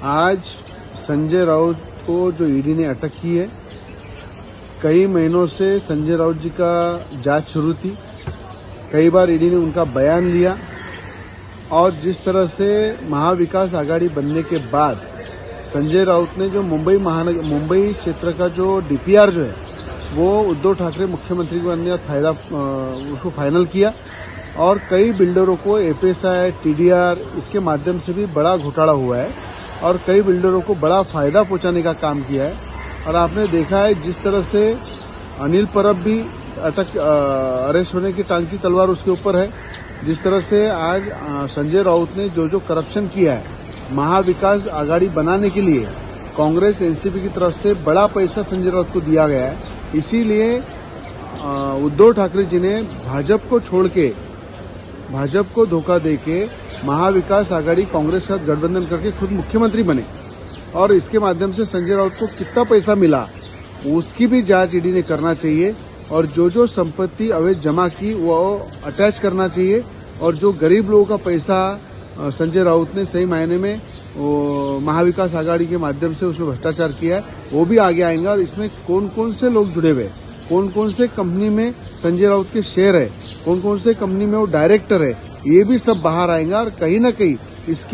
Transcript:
आज संजय राउत को जो ईडी ने अटक की है, कई महीनों से संजय राउत जी का जाँच शुरू थी। कई बार ईडी ने उनका बयान लिया और जिस तरह से महाविकास आघाड़ी बनने के बाद संजय राउत ने जो मुंबई महानगर मुंबई क्षेत्र का जो डीपीआर जो है, वो उद्धव ठाकरे मुख्यमंत्री को अन्य फ़ायदा उसको फाइनल किया और कई बिल्डरों को एपीएसआई टीडीआर इसके माध्यम से भी बड़ा घोटाला हुआ है। और कई बिल्डरों को बड़ा फ़ायदा पहुँचाने का काम किया है। और आपने देखा है जिस तरह से अनिल परब भी अटक अरेस्ट होने की टांग की तलवार उसके ऊपर है। जिस तरह से आज संजय राउत ने जो जो करप्शन किया है, महाविकास आघाड़ी बनाने के लिए कांग्रेस, एनसीपी की तरफ़ से बड़ा पैसा संजय राउत को दिया गया है। इसीलिए उद्धव ठाकरे जी ने भाजपा को छोड़ के, भाजपा को धोखा देके महाविकास आघाड़ी कांग्रेस के साथ गठबंधन करके खुद मुख्यमंत्री बने। और इसके माध्यम से संजय राउत को कितना पैसा मिला, उसकी भी जाँच ईडी ने करना चाहिए। और जो जो संपत्ति अवैध जमा की, वो अटैच करना चाहिए। और जो गरीब लोगों का पैसा संजय राउत ने सही मायने में महाविकास आघाड़ी के माध्यम से उसमें भ्रष्टाचार किया है, वो भी आगे आएँगे। और इसमें कौन कौन से लोग जुड़े हुए कौन कौन से कंपनी में संजय राउत के शेयर है? कौन कौन से कंपनी में वो डायरेक्टर है? ये भी सब बाहर आएँगे और कहीं ना कहीं इसकी